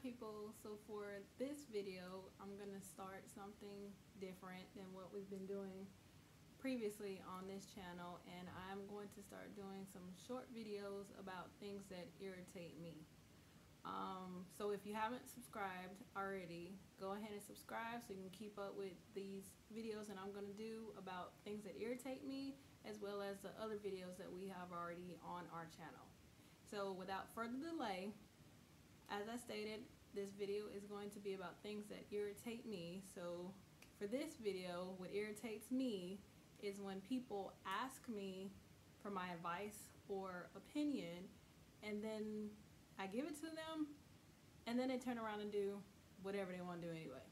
people so for this video I'm gonna start something different than what we've been doing previously on this channel and I'm going to start doing some short videos about things that irritate me. Um, so if you haven't subscribed already go ahead and subscribe so you can keep up with these videos that I'm gonna do about things that irritate me as well as the other videos that we have already on our channel. So without further delay as I stated, this video is going to be about things that irritate me. So for this video, what irritates me is when people ask me for my advice or opinion and then I give it to them and then they turn around and do whatever they want to do anyway.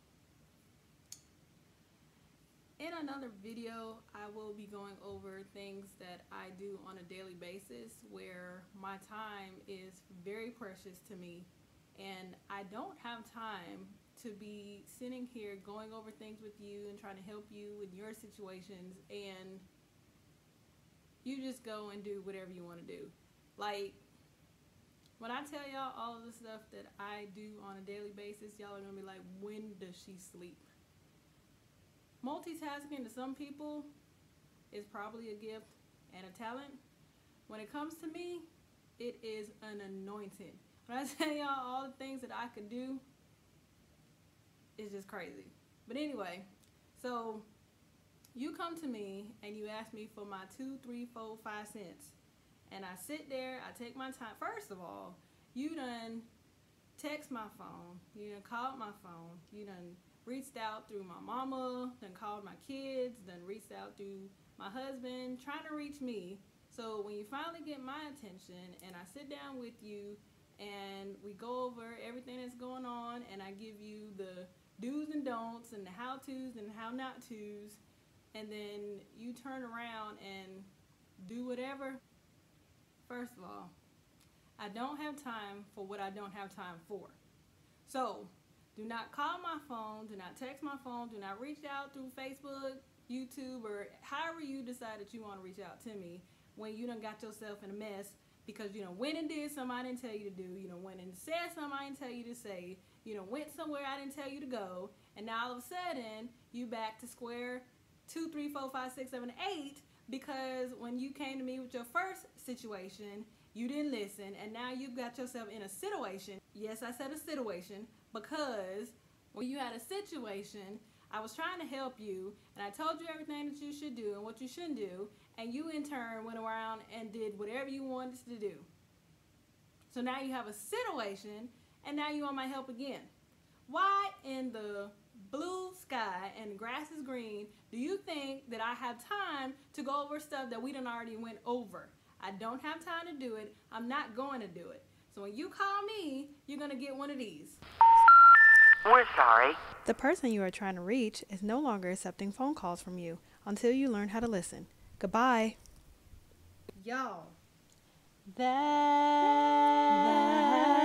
In another video, I will be going over things that I do on a daily basis where my time is very precious to me and I don't have time to be sitting here going over things with you and trying to help you in your situations and you just go and do whatever you want to do. Like when I tell y'all all of the stuff that I do on a daily basis, y'all are going to be like, when does she sleep? Multitasking to some people is probably a gift and a talent. When it comes to me, it is an anointing. When I tell y'all all the things that I could do, it's just crazy. But anyway, so you come to me and you ask me for my two, three, four, five cents. And I sit there, I take my time. First of all, you done text my phone, you done called my phone, you done reached out through my mama, then called my kids, then reached out through my husband, trying to reach me. So when you finally get my attention and I sit down with you and we go over everything that's going on and I give you the do's and don'ts and the how-tos and how not to's and then you turn around and do whatever. First of all I don't have time for what I don't have time for. So do not call my phone do not text my phone do not reach out through Facebook YouTube or however you decide that you want to reach out to me when you done got yourself in a mess because you know went and did something I didn't tell you to do. You know went and said something I didn't tell you to say. You know went somewhere I didn't tell you to go, and now all of a sudden you back to square two, three, four, five, six, seven, eight because when you came to me with your first situation, you didn't listen, and now you've got yourself in a situation. Yes, I said a situation because when you had a situation, I was trying to help you, and I told you everything that you should do and what you shouldn't do, and you in turn went around and did whatever you wanted to do. So now you have a situation, and now you want my help again. Why in the blue sky and the grass is green do you think that I have time to go over stuff that we done already went over? I don't have time to do it. I'm not going to do it. So when you call me, you're going to get one of these. We're sorry. The person you are trying to reach is no longer accepting phone calls from you until you learn how to listen. Goodbye. Y'all. That,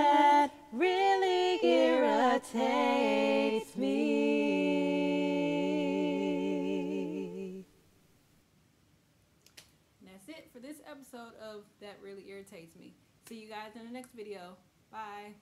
that really irritates me. And that's it for this episode of That Really Irritates Me. See you guys in the next video. Bye.